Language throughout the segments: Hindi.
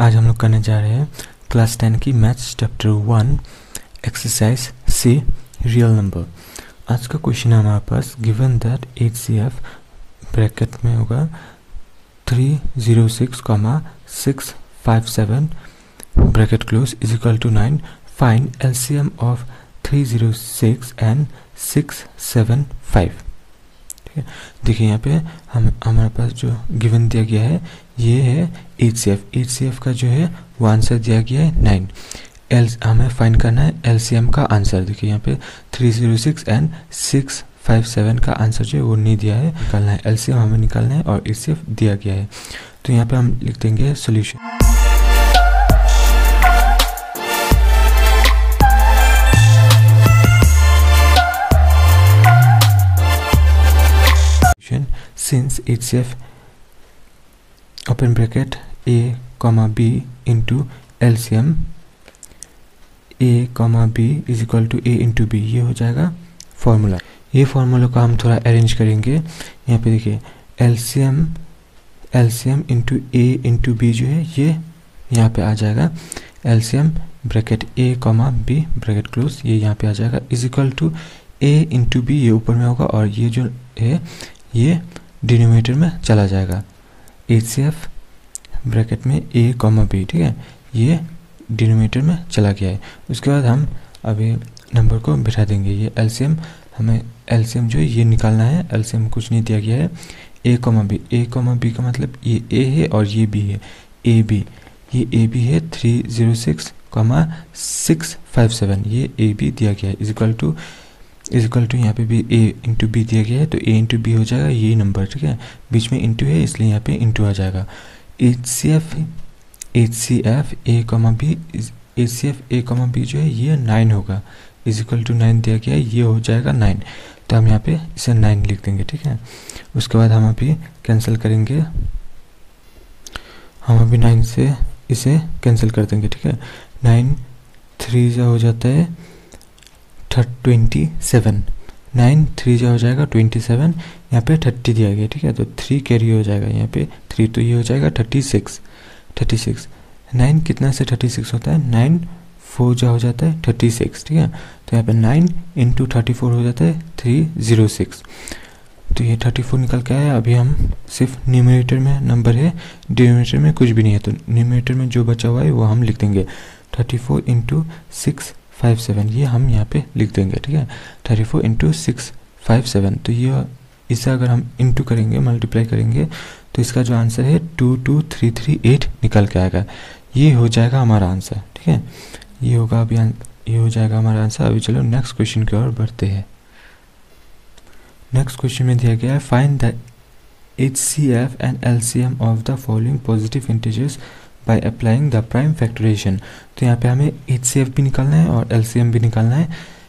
आज हम लोग करने जा रहे हैं क्लास टेन की maths chapter one exercise C real number आज का क्वेश्चन है हमारे पास given that H C F bracket में होगा three zero six comma six five seven bracket close is equal to nine find L C M of three zero six and six seven five ठीक है देखिए यहाँ पे हम, हमारे पास जो गिवन दिया गया है, ये है H C F H C F का जो है, वो आंसर दिया गया है नाइन एल हमें फाइंड करना है एल सी एम का आंसर देखिए यहाँ पे three zero six and six five seven का आंसर जो है, वो नहीं दिया है, निकालना है। एल सी एम हमें निकालना है और एच सी एफ़ दिया गया है। तो यहाँ पे हम लिख देंगे solution since HCF open bracket, a, comma, b into LCM a, comma, b is equal to a into b. ये हो जाएगा फॉर्मूला ये फार्मूला को हम थोड़ा अरेंज करेंगे। यहाँ पे देखिए LCM LCM into A into B जो है, ये यहाँ पे आ जाएगा। LCM bracket a comma B bracket close ये यहाँ पे आ जाएगा। Is equal to a into B ये ऊपर में होगा और ये जो है, ये डिनोमीटर में चला जाएगा। एच सी एफ़ ब्रैकेट में ए कॉमा बी ठीक है? ये डिनोमीटर में चला गया है। उसके बाद हम अभी नंबर को बिठा देंगे। ये एलसीएम हमें एलसीएम जो है, ये निकालना है। एलसीएम कुछ नहीं दिया गया है। A comma B A comma B का मतलब ये ए है और ये बी है। ए बी ये ए बी है three zero six comma six five seven ये ए बी दिया गया है। Is equal to is equal to यहाँ पे भी ए इंटू बी दिया गया है तो ए इंटू बी हो जाएगा, ये नंबर ठीक है? बीच में इंटू है, इसलिए यहाँ पे इंटू आ जाएगा। H C F H C F A comma B H C F A comma B जो है, ये नाइन होगा। इज़ इक्वल टू नाइन दिया गया है, ये हो जाएगा नाइन तो हम यहाँ पे इसे नाइन लिख देंगे, ठीक है? उसके बाद हम अभी कैंसिल करेंगे। हम अभी नाइन से इसे कैंसिल कर देंगे, ठीक है? नाइन थ्री जो हो जाता है। ट्वेंटी सेवन नाइन थ्री जो हो जाएगा ट्वेंटी सेवन यहाँ पे थर्टी दिया गया, ठीक है? तो थ्री कैरी हो जाएगा, यहाँ पे थ्री तो ये हो जाएगा thirty six thirty six nine कितना से थर्टी सिक्स होता है? नाइन फोर जो हो जाता है थर्टी सिक्स ठीक है? तो यहाँ पे नाइन इंटू थर्टी फोर हो जाता है थ्री ज़ीरो सिक्स तो ये थर्टी फोर निकल के आया, अभी हम सिर्फ़ न्यूमिनेटर में नंबर है डिनोमिनेटर में कुछ भी नहीं है तो न्यूमिनेटर में जो बचा हुआ है, वो हम लिख देंगे। Thirty four into six five seven ये हम यहाँ पे लिख देंगे, ठीक है? Thirty four into six five seven तो ये इसे अगर हम इंटू करेंगे मल्टीप्लाई करेंगे तो इसका जो आंसर है two two three three eight निकल के आएगा। ये हो जाएगा हमारा आंसर ठीक है? ये होगा अभी ये हो जाएगा हमारा आंसर अभी चलो नेक्स्ट क्वेश्चन की ओर बढ़ते हैं। नेक्स्ट क्वेश्चन में दिया गया है find the H C F and L C M of the following positive integers by applying the prime factorisation तो यहाँ पे हमें एच सी एफ़ भी निकालना है और एल सी एम भी निकालना है।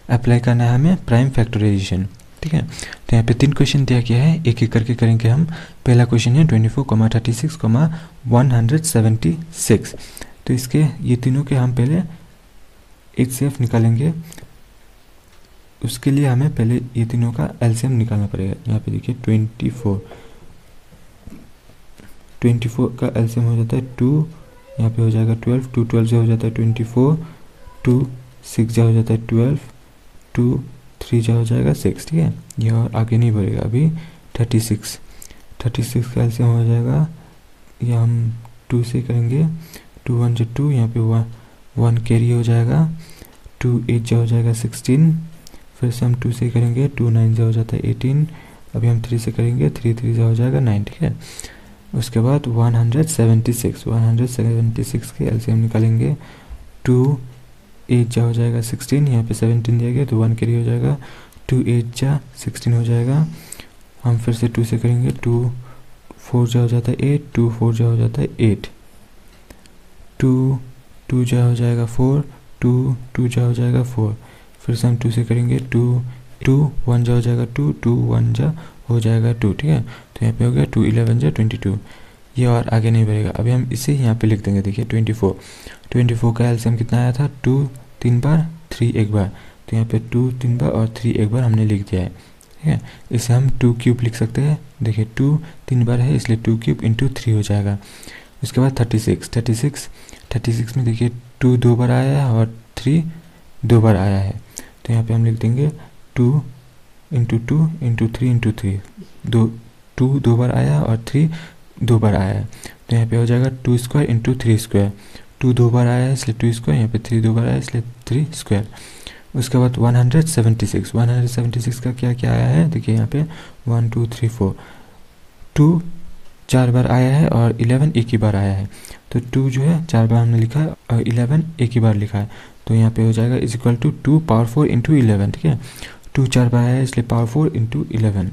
अप्लाई करना है हमें प्राइम फैक्टराइजेशन ठीक है? तो यहाँ पे तीन क्वेश्चन दिया गया है। एक एक करके करेंगे हम। पहला क्वेश्चन है twenty four comma thirty six comma one hundred seventy six तो इसके, ये तीनों के हम पहले एच सी एफ़ निकालेंगे। उसके लिए हमें पहले ये तीनों का एलसीएम निकालना पड़ेगा। यहाँ पे देखिए ट्वेंटी फोर ट्वेंटी फोर का एलसीएम हो जाता है टू यहाँ पे हो जाएगा ट्वेल्व टू ट्वेल्व जो हो जाता है ट्वेंटी फोर टू सिक्स जो हो जाता है ट्वेल्व टू थ्री जो हो जाएगा सिक्स ठीक है? ये और आगे नहीं बढ़ेगा अभी थर्टी सिक्स थर्टी सिक्स का हो जाएगा। ये हम टू से करेंगे टू वन जो टू यहाँ पे वन वन कैरी हो जाएगा। टू एट जो हो जाएगा सिक्सटीन फिर से हम टू से करेंगे टू नाइन जो हो जाता है एटीन अभी हम थ्री से करेंगे थ्री थ्री जो हो जाएगा नाइन ठीक है? उसके बाद one hundred seventy six one hundred seventy six के एलसीएम निकालेंगे। टू एट जा हो जाएगा सिक्सटीन यहाँ पे सेवनटीन दिया गया तो वन कैरी हो जाएगा। टू एट जा सिक्सटीन हो जाएगा। हम फिर से टू से करेंगे टू फोर जा हो जाता है एट टू फोर जा हो जाता है एट टू टू जा हो जाएगा फोर टू टू जा हो जाएगा फोर फिर से हम टू से करेंगे टू टू, वन जा हो जाएगा टू टू, वन जा हो जाएगा टू, ठीक है? तो यहाँ पे हो गया टू, इलेवन जा ट्वेंटी टू। ये और आगे नहीं बढ़ेगा। अभी हम इसे यहाँ पे लिख देंगे, देखिए, ट्वेंटी फोर। ट्वेंटी फोर का एल्सियम कितना आया था? टू, तीन बार, थ्री एक बार। तो यहाँ पे टू, तीन बार और थ्री एक बार हमने लिख दिया है, ठीक है? इसे हम टू क्यूब लिख सकते हैं। देखिए, टू, तीन बार है, इसलिए टू क्यूब इंटू थ्री हो जाएगा। उसके बाद thirty six. Thirty six thirty six में देखिए, टू दो बार आया है और थ्री दो बार आया है। तो यहाँ पे हम लिख देंगे two into two into three into three दो टू दो बार आया और थ्री दो बार आया। तो यहाँ पे हो जाएगा two square into three square two दो बार आया इसलिए टू स्क्वायर यहाँ पे थ्री दो बार आया इसलिए थ्री स्क्वायर उसके बाद one hundred seventy six one hundred seventy six का क्या क्या आया है? देखिए यहाँ पे one two three four two चार बार आया है और इलेवन एक ही बार आया है। तो टू जो है, चार बार हमने लिखा है और इलेवन एक ही बार लिखा है। तो यहाँ पे हो जाएगा is equal to two power four into eleven ठीक है? टू चार आया है, इसलिए पावर फोर इंटू इलेवन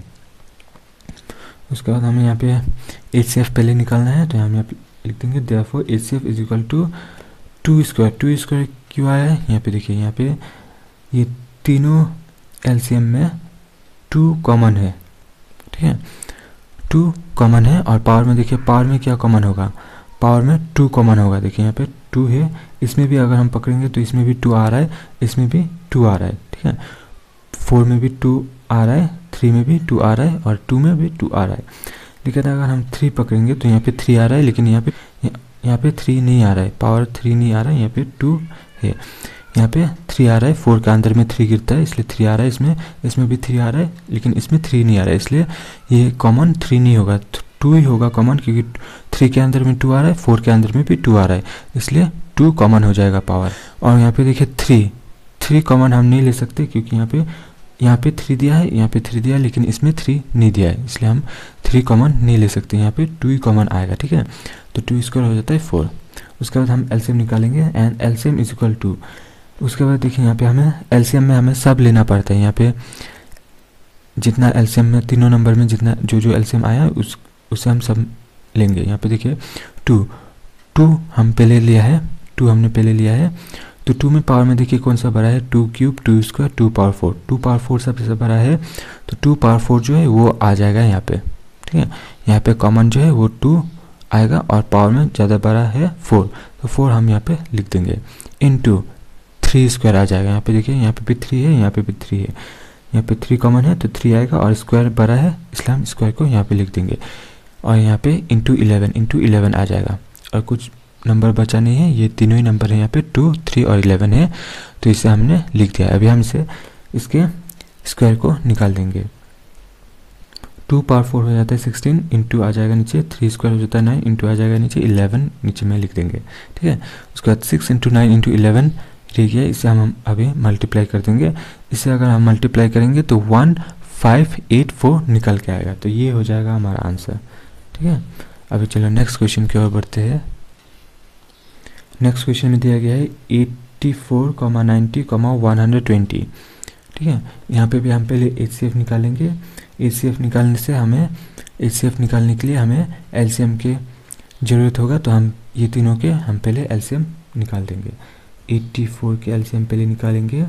उसके बाद हमें यहाँ पे एच सी एफ़ पहले निकालना है तो हम यहाँ पे लिख देंगे therefore H C F is equal to two square two square क्यों आया है? यहाँ पे देखिए, यहाँ पे ये तीनों एलसीएम में टू कॉमन है, ठीक है? टू कॉमन है, और पावर में देखिए पावर में क्या कॉमन होगा? पावर में टू कॉमन होगा, देखिए यहाँ पे टू है, इसमें भी अगर हम पकड़ेंगे तो इसमें भी टू आ रहा है, इसमें भी टू आ रहा है, ठीक है? फोर में भी टू आ रहा है थ्री में भी टू आ रहा है और टू में भी टू आ रहा है लेकिन अगर हम थ्री पकड़ेंगे तो यहाँ पे थ्री आ रहा है लेकिन यहाँ पे यहाँ पे थ्री नहीं आ रहा है पावर थ्री नहीं आ रहा है यहाँ पे टू है यहाँ पे थ्री आ रहा है फोर के अंदर में थ्री गिरता है इसलिए थ्री आ रहा है इसमें इसमें भी थ्री आ रहा है लेकिन इसमें थ्री नहीं आ रहा है इसलिए ये कॉमन थ्री नहीं होगा टू ही होगा कॉमन क्योंकि थ्री के अंदर में टू आ रहा है फोर के अंदर में भी टू आ रहा है इसलिए टू कॉमन हो जाएगा पावर और यहाँ पे देखिए थ्री थ्री कॉमन हम नहीं ले सकते क्योंकि यहाँ पे यहाँ पे थ्री दिया है, यहाँ पे थ्री दिया है, लेकिन इसमें थ्री नहीं दिया है, इसलिए हम थ्री कॉमन नहीं ले सकते, यहाँ पे टू ही कॉमन आएगा, ठीक है? तो टू स्क्वायर हो जाता है फोर उसके बाद हम एलसीएम निकालेंगे and LCM is equal to उसके बाद देखिए यहाँ पे हमें एलसीएम में हमें सब लेना पड़ता है, यहाँ पे जितना एलसीएम में, तीनों नंबर में जितना, जो जो एलसीएम आया, उस उससे हम सब लेंगे, यहाँ पे देखिए टू टू हम पहले लिया है टू हमने पहले लिया है तो टू में पावर में देखिए कौन सा बड़ा है? Two cube two square two power four two power four सबसे बड़ा है तो टू पावर फोर जो है वो आ जाएगा यहाँ पे, ठीक है? यहाँ पे कॉमन जो है वो टू आएगा और पावर में ज़्यादा बड़ा है फोर तो फोर हम यहाँ पे लिख देंगे। इन टू थ्री स्क्वायर आ जाएगा। यहाँ पे देखिए, यहाँ पे भी थ्री है, यहाँ पे भी थ्री है। यहाँ पे थ्री कॉमन है तो थ्री आएगा और स्क्वायर बड़ा है, इसलिए हम स्क्वायर को यहाँ पे लिख देंगे। और यहाँ पे इंटू इलेवन इंटू इलेवन आ जाएगा। और कुछ नंबर बचा नहीं है, ये तीनों ही नंबर है यहाँ पे टू थ्री और इलेवन है तो इसे हमने लिख दिया। अभी हम इसे, इसके स्क्वायर को निकाल देंगे। टू पावर फोर हो जाता है सिक्सटीन इंटू आ जाएगा नीचे थ्री स्क्वायर हो जाता है नाइन इंटू आ जाएगा नीचे इलेवन नीचे में लिख देंगे। ठीक है? उसके बाद six into nine into eleven रह गया इसे हम अभी मल्टीप्लाई कर देंगे। इसे अगर हम मल्टीप्लाई करेंगे तो वन फाइव एट फोर निकल के आएगा। तो ये हो जाएगा हमारा आंसर ठीक है? अभी चलो नेक्स्ट क्वेश्चन की ओर बढ़ते हैं। नेक्स्ट क्वेश्चन में दिया गया है eighty four comma ninety comma one hundred twenty ठीक है? यहाँ पे भी हम पहले एच सी एफ़ निकालेंगे। एच सी एफ़ निकालने से हमें एच सी एफ़ निकालने के लिए हमें एम के ज़रूरत होगा तो हम ये तीनों के हम पहले एल सी एम निकाल देंगे। एट्टी फोर के एल सी एम पहले निकालेंगे।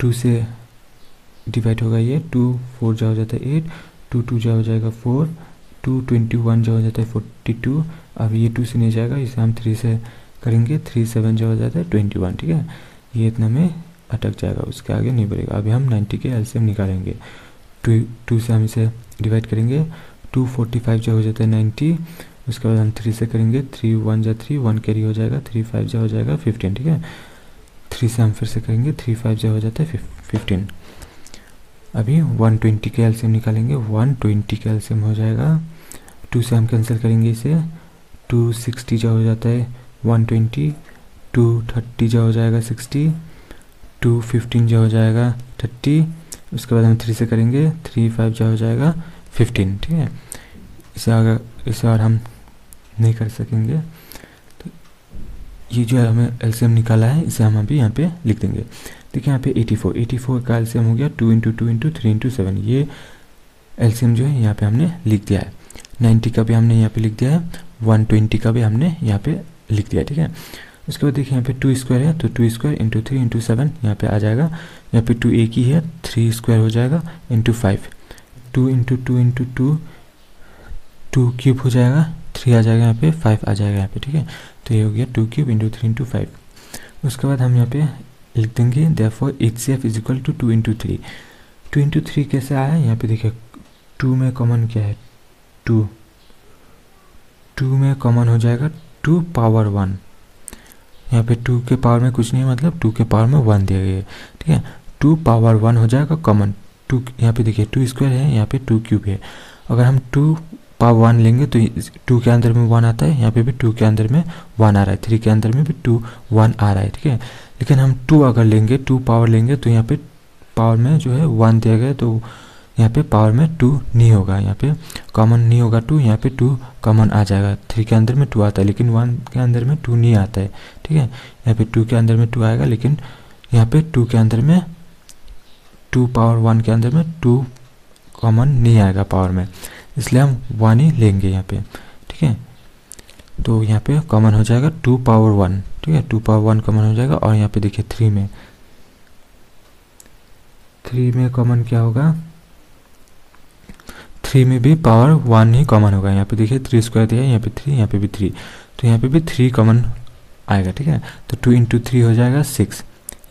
टू से डिवाइड होगा ये टू फोर जा हो जाता है एट टू टू जा हो जाएगा फोर टू ट्वेंटी वन जा हो जाता है फोर्टी टू अब ये टू से नहीं जाएगा, इसे हम थ्री से करेंगे थ्री सेवन जो हो जाता है ट्वेंटी वन ठीक है? ये इतना में अटक जाएगा, उसके आगे नहीं बढ़ेगा। अभी हम नाइन्टी के एलसीएम निकालेंगे। टू टू से हम इसे डिवाइड करेंगे टू फोर्टी फाइव जो हो जाता है नाइन्टी उसके बाद हम थ्री से करेंगे थ्री वन जा थ्री वन कैरी हो जाएगा थ्री फाइव जो हो जाएगा फिफ्टीन ठीक है? थ्री से हम फिर से करेंगे थ्री फाइव जो हो जाता है फिफ्टीन अभी वन ट्वेंटी के एल्सियम निकालेंगे वन ट्वेंटी के एल्सियम हो जाएगा। टू से हम कैंसिल करेंगे इसे टू सिक्सटी जो हो जाता है वन ट्वेंटी टू थर्टी जो हो जाएगा सिक्सटी टू फिफ्टीन जो हो जाएगा थर्टी उसके बाद हम थ्री से करेंगे थ्री फाइव जो हो जाएगा फिफ्टीन ठीक है? इसे अगर, इसे और हम नहीं कर सकेंगे तो ये जो है हमें एलसीएम निकाला है, इसे हम अभी यहाँ पे लिख देंगे। देखिए यहाँ पे 84 84 का एलसीएम हो गया two into two into three into seven ये एलसीएम जो है यहाँ पे हमने लिख दिया है। 90 का भी हमने यहाँ पे लिख दिया है 120 का भी हमने यहाँ पे लिख दिया, ठीक है? उसके बाद देखिए, यहाँ पे टू स्क्वायर है तो two square into three into seven यहाँ पे आ जाएगा। यहाँ पे टू एक ही है थ्री स्क्वायर हो जाएगा into five two into two into two two cube हो जाएगा थ्री आ जाएगा यहाँ पे फाइव आ जाएगा यहाँ पे, ठीक है? तो ये हो गया two cube into three into five उसके बाद हम यहाँ पे लिख देंगे therefore H C F is equal to two into three two into three कैसे आया? यहाँ पे देखिए टू में कॉमन क्या है? टू टू में कॉमन हो जाएगा टू पावर वन। यहाँ पे टू के पावर में कुछ नहीं मतलब टू के पावर में वन दिया गया है। ठीक है? टू पावर वन हो जाएगा कॉमन। टू यहाँ पे देखिए, टू स्क्वायर है, यहाँ पे टू क्यूब है। अगर हम टू पावर वन लेंगे तो टू के अंदर में वन आता है, यहाँ पे भी टू के अंदर में वन आ रहा है। थ्री के अंदर में भी टू वन आ रहा है, ठीक है? लेकिन हम टू अगर लेंगे, टू पावर लेंगे तो यहाँ पे पावर में जो है वन दिया गया तो यहाँ पे पावर में टू नहीं होगा। यहाँ पे कॉमन नहीं होगा टू यहाँ पे टू कॉमन आ जाएगा। थ्री के अंदर में टू आता है, लेकिन वन के अंदर में टू नहीं आता है। ठीक है? यहाँ पे टू के अंदर में टू आएगा, लेकिन यहाँ पे टू के अंदर में टू पावर वन के अंदर में टू कॉमन नहीं आएगा पावर में। इसलिए हम वन ही लेंगे यहाँ पे। ठीक है? तो यहाँ पे कॉमन हो जाएगा टू पावर वन ठीक है? टू पावर वन कॉमन हो जाएगा और यहाँ पे देखिए थ्री में। थ्री में कॉमन क्या होगा? थ्री में भी पावर वन ही कॉमन होगा। यहाँ पे देखिए थ्री स्क्वायर दिया, यहाँ पे थ्री यहाँ पे भी थ्री तो यहाँ पे भी थ्री कॉमन आएगा, ठीक है? तो टू इंटू थ्री हो जाएगा सिक्स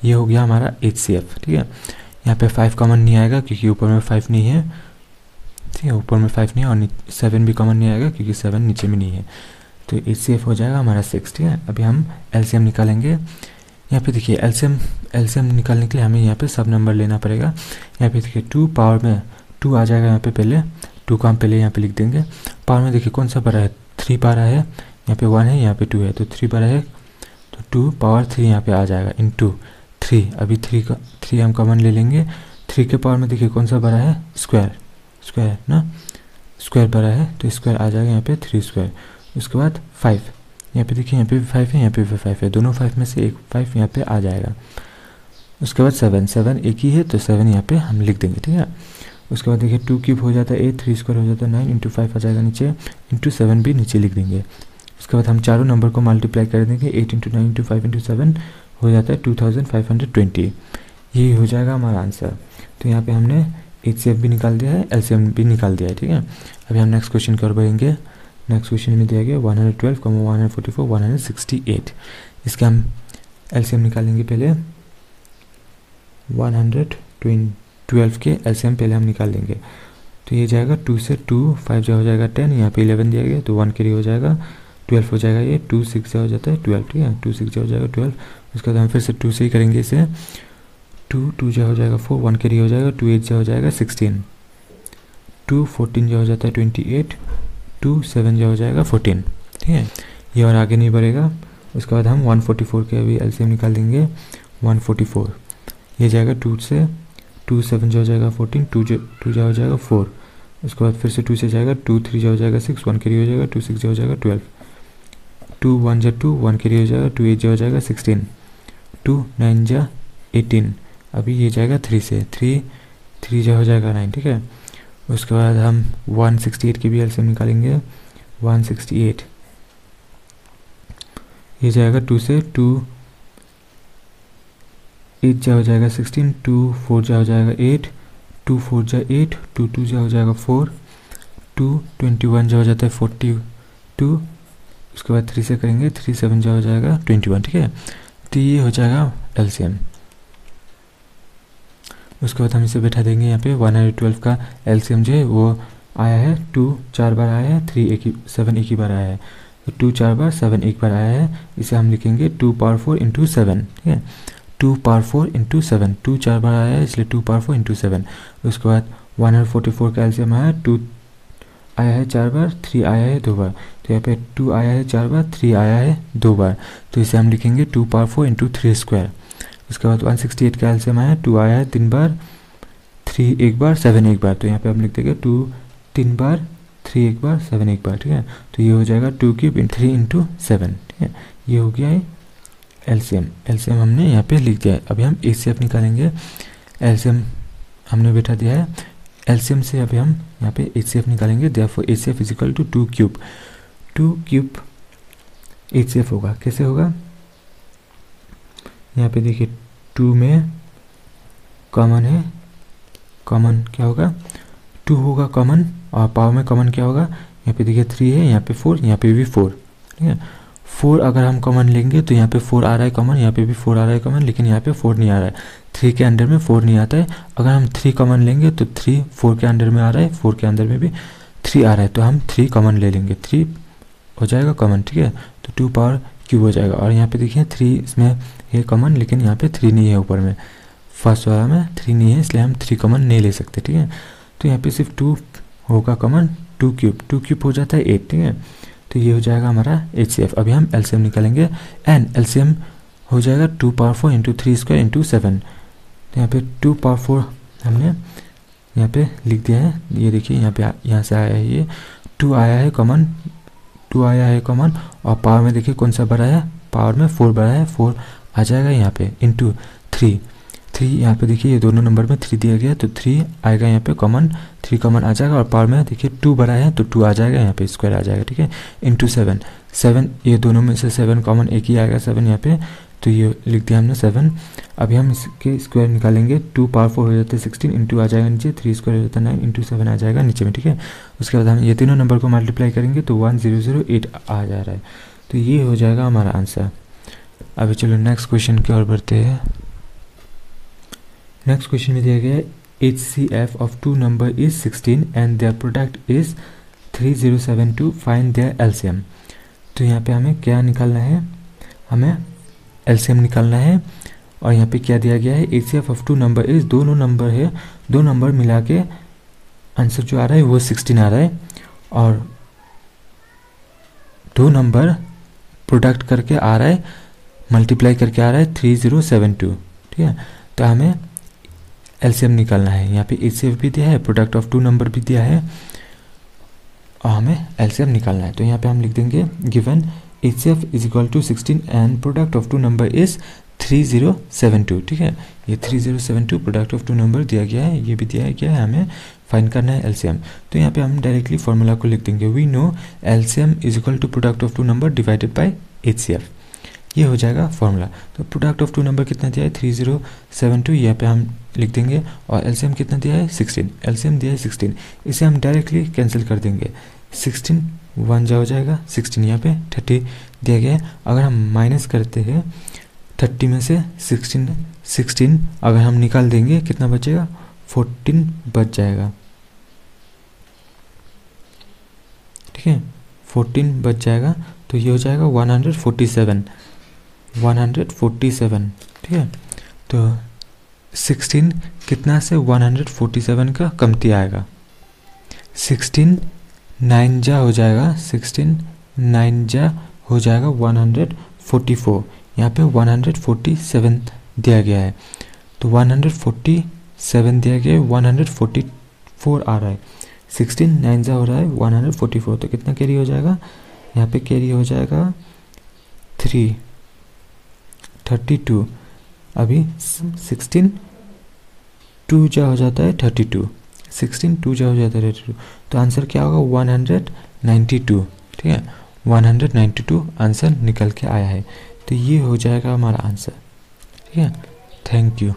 ये हो गया हमारा एच सी एफ़ ठीक है? यहाँ पे फाइव कॉमन नहीं आएगा क्योंकि ऊपर में फाइव नहीं है, ठीक है? ऊपर में फाइव नहीं है और सेवन भी कॉमन नहीं आएगा क्योंकि सेवन नीचे में नहीं है। तो एच सी एफ़ हो जाएगा हमारा सिक्स ठीक है? अभी हम एल सी एम निकालेंगे। यहाँ पे देखिए L C M L C M निकालने के लिए हमें यहाँ पे सब नंबर लेना पड़ेगा। यहाँ पे देखिए टू पावर में टू आ जाएगा यहाँ पे पहले। टू का हम पहले यहाँ पे लिख देंगे पावर में देखिए कौन सा बड़ा है थ्री पारा है यहाँ पे वन है यहाँ पे टू है तो थ्री पारा है तो टू पावर थ्री यहाँ पे आ जाएगा इन टू थ्री अभी थ्री का थ्री हम कॉमन ले लेंगे थ्री के पावर में देखिए कौन सा बड़ा है स्क्वायर स्क्वायर ना स्क्वायर बड़ा है तो स्क्वायर आ जाएगा यहाँ पे थ्री स्क्वायर उसके बाद फाइव यहाँ पे देखिए यहाँ पे भी फाइव है यहाँ पे भी फाइव है दोनों फाइव में से एक फाइव यहाँ पे आ जाएगा उसके बाद सेवन सेवन एक ही है तो सेवन यहाँ पे हम लिख देंगे ठीक है उसके बाद देखिए टू क्यूब हो जाता है एट थ्री स्क्वायर हो जाता है नाइन इंटू फाइव आ जाएगा नीचे इंटू सेवन भी नीचे लिख देंगे। उसके बाद हम चारों नंबर को मल्टीप्लाई कर देंगे eight into nine into five into seven हो जाता है two thousand five hundred twenty यही हो जाएगा हमारा आंसर तो यहाँ पे हमने एच सी एफ़ भी निकाल दिया है एल सी एम भी निकाल दिया है, ठीक है? अभी हम नेक्स्ट क्वेश्चन कर बढ़ेंगे। नेक्स्ट क्वेश्चन में दिया गया one hundred twelve comma one hundred forty four one hundred sixty eight इसका हम एल सी एम निकालेंगे पहले। वन हंड्रेड ट्वेल्व के एल सी एम पहले हम निकाल लेंगे। तो ये जाएगा टू से टू फाइव जो हो जाएगा टेन यहाँ पे इलेवन दिया गया तो वन कैरी हो जाएगा ट्वेल्व हो जाएगा ये टू सिक्स जो हो जाता है ट्वेल्व ठीक है? टू सिक्स जो हो जाएगा ट्वेल्व उसके बाद हम फिर से टू से ही करेंगे इसे। टू टू जो हो जाएगा फोर वन कैरी हो जाएगा टू एट जो हो जाएगा सिक्सटीन टू फोर्टीन जो हो जाता है ट्वेंटी एट टू सेवन जो हो जाएगा फोर्टीन ठीक है? ये और आगे नहीं बढ़ेगा। उसके बाद हम वन फोर्टी फोर के अभी एल निकाल देंगे वन फोर्टी फोर ये जाएगा टू से टू सेवन जो हो जाएगा फोर्टीन, टू जो टू जो हो जाएगा फोर। उसके बाद फिर से टू से जाएगा, टू थ्री जो हो जाएगा सिक्स, वन कैरी हो जाएगा, टू सिक्स जो हो जाएगा ट्वेल्व। टू वन जा टू, वन कैरी हो जाएगा, टू एट जो हो जाएगा सिक्सटीन। टू नाइन जा एटीन। अभी ये जाएगा थ्री से, थ्री थ्री जो हो जाएगा नाइन, ठीक है? उसके बाद हम वन सिक्सटी एट की भी एल्सियम निकालेंगे, वन सिक्सटी एट। ये जाएगा टू से, टू एट जा हो जाएगा सिक्सटीन, टू, फोर जा हो जाएगा एट, टू, फोर जा एट, टू टू जा हो जाएगा फोर, टू, ट्वेंटी वन जा हो जाता है फोर्टी टू, उसके बाद थ्री से करेंगे थ्री सेवन जा हो जाएगा ट्वेंटी वन, ठीक है? तो ये हो जाएगा एलसीएम उसके बाद हम इसे बैठा देंगे यहाँ पे वन हंड्रेड ट्वेल्व का एलसीएम जो है, वो आया है टू चार बार आया है थ्री एक ही सेवन एक ही बार आया है। तो टू चार बार सेवन एक बार आया है, इसे हम लिखेंगे two power four into seven ठीक है? Two power four into seven two चार बार आया है इसलिए two power four into seven उसके बाद वन हंड्रेड फोर्टी फोर का एल्सियम आया टू आया है चार बार थ्री आया है दो बार तो यहाँ पे टू आया है चार बार थ्री आया है दो बार तो इसे हम लिखेंगे two power four into three square उसके बाद वन सिक्सटी एट का एल्सियम आया टू आया है तीन बार थ्री एक बार सेवन एक बार तो यहाँ पे हम लिख देंगे टू तीन बार थ्री एक बार सेवन एक बार ठीक है तो ये हो जाएगा two cube three into seven ठीक है ये हो गया है एलसीएम एलसीएम हमने यहाँ पे लिख दिया है। अभी हम ए निकालेंगे। एलसीएम हमने बैठा दिया है। एलसीएम से अभी हम यहाँ पे एच निकालेंगे। Therefore H C F is equal to two cube two cube H होगा। कैसे होगा? यहाँ पे देखिए टू में कॉमन है। कॉमन क्या होगा? टू होगा कॉमन और पावर में कॉमन क्या होगा? यहाँ पे देखिए थ्री है, यहाँ पे फोर यहाँ पे भी फोर ठीक है? फोर अगर हम कॉमन लेंगे तो यहाँ पे फोर आ रहा है कॉमन यहाँ पे भी फोर आ रहा है कॉमन लेकिन यहाँ पे फोर नहीं आ रहा है। थ्री के अंडर में फोर नहीं आता है। अगर हम थ्री कॉमन लेंगे तो थ्री फोर के अंडर में आ रहा है फोर के अंदर में भी थ्री आ रहा है। तो हम थ्री कॉमन ले लेंगे। थ्री हो जाएगा कॉमन ठीक है? तो टू पावर क्यूब हो जाएगा। और यहाँ पे देखिए थ्री इसमें है कॉमन लेकिन यहाँ पे थ्री नहीं है ऊपर में। फ़र्स्ट वाला में थ्री नहीं है, इसलिए हम थ्री कॉमन नहीं ले सकते, ठीक है? तो यहाँ पे सिर्फ़ टू होगा common two cube two cube हो जाता है एट ठीक है? तो ये हो जाएगा हमारा एच सी एफ़ अभी हम एलसीएम निकालेंगे एंड एलसीएम हो जाएगा two power four into three square into seven तो यहाँ पे टू पावर फोर हमने यहाँ पे लिख दिया है। ये देखिए, यहाँ पे यहाँ से आया है ये। टू आया है कॉमन टू आया है कॉमन और पावर में देखिए कौन सा बड़ा है? पावर में फोर बड़ा है फोर आ जाएगा यहाँ पे इंटू थ्री थ्री, यहाँ पे देखिए ये दोनों नंबर में थ्री दिया गया तो थ्री आएगा यहाँ पे कॉमन, थ्री कॉमन आ जाएगा और पावर में देखिए टू बड़ा है तो टू आ जाएगा, यहाँ पे स्क्वायर आ जाएगा, ठीक है? इंटू सेवन सेवन ये दोनों में से सेवन कॉमन एक ही आएगा सेवन यहाँ पे तो ये लिख दिया हमने सेवन अभी हम इसके स्क्वायर निकालेंगे टू पावर फोर हो जाते हैं सिक्सटीन इंटू आ जाएगा नीचे थ्री स्क्वायर हो जाता है नाइन इंटू सेवन आ जाएगा नीचे में, ठीक है? उसके बाद हम ये तीनों नंबर को मल्टीप्लाई करेंगे तो वन ज़ीरो ज़ीरो एट आ जा रहा है। तो ये हो जाएगा हमारा आंसर अभी चलो नेक्स्ट क्वेश्चन की ओर बढ़ते हैं। नेक्स्ट क्वेश्चन में दिया गया है H C F of two number is sixteen and their product is three zero seven two find their LCM तो यहाँ पे हमें क्या निकालना है? हमें एल्सियम निकालना है और यहाँ पे क्या दिया गया है? H C F of two number is दोनों नंबर है, दो नंबर मिला के आंसर जो आ रहा है वो सिक्सटीन आ रहा है और दो नंबर प्रोडक्ट करके आ रहा है मल्टीप्लाई करके आ रहा है थ्री ज़ीरो सेवन टू ठीक है? तो हमें एलसीएम निकालना है। यहाँ पे एच सी एफ़ भी दिया है प्रोडक्ट ऑफ़ टू नंबर भी दिया है। और हमें एलसीएम निकालना है। तो यहाँ पे हम लिख देंगे given H C F is equal to sixteen and product of two number is three zero seven two ठीक है? ये three zero seven two product of two number दिया गया है, ये भी दिया गया है हमें। फाइन करना है एलसीएम। तो यहाँ पे हम डायरेक्टली फॉर्मूला को लिख देंगे। We know LCM is equal to product of two number divided by H C F ये हो जाएगा फॉर्मूला तो प्रोडक्ट ऑफ़ टू नंबर कितना दिया है? थ्री ज़ीरो सेवन टू यहाँ पे हम लिख देंगे। और एलसीएम कितना दिया है? सिक्सटीन एलसीएम दिया है सिक्सटीन इसे हम डायरेक्टली कैंसिल कर देंगे। सिक्सटीन वन जा हो जाएगा। सिक्सटीन यहाँ पे थर्टी दिया गया है। अगर हम माइनस करते हैं थर्टी में से सिक्सटीन सिक्सटीन अगर हम निकाल देंगे, कितना बचेगा? फोर्टीन बच जाएगा। ठीक है? फोर्टीन बच जाएगा। तो ये हो जाएगा one hundred forty seven one hundred forty seven, ठीक है? तो सिक्सटीन कितना से वन हंड्रेड फोर्टी सेवन का कमती आएगा? सिक्सटीन नाइन जा हो जाएगा, सिक्सटीन नाइन जा हो जाएगा वन हंड्रेड फोर्टी फोर, यहाँ पे वन हंड्रेड फोर्टी सेवन दिया गया है। तो वन हंड्रेड फोर्टी सेवन दिया गया है, वन हंड्रेड फोर्टी फोर आ रहा है। सिक्सटीन नाइन जा हो रहा है, वन हंड्रेड फोर्टी फोर तो कितना कैरी हो जाएगा? यहाँ पे कैरी हो जाएगा थ्री थर्टी टू। अभी सिक्सटीन टू जो हो जाता है थर्टी टू। सिक्सटीन टू जो हो जाता है थर्टी टू। तो आंसर क्या होगा? One hundred ninety two. ठीक है? One hundred ninety two answer निकल के आया है। तो ये हो जाएगा हमारा आंसर। ठीक है? Thank you.